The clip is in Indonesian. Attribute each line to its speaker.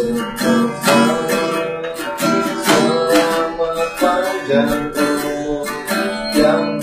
Speaker 1: sentuhkan selama panjang umur yang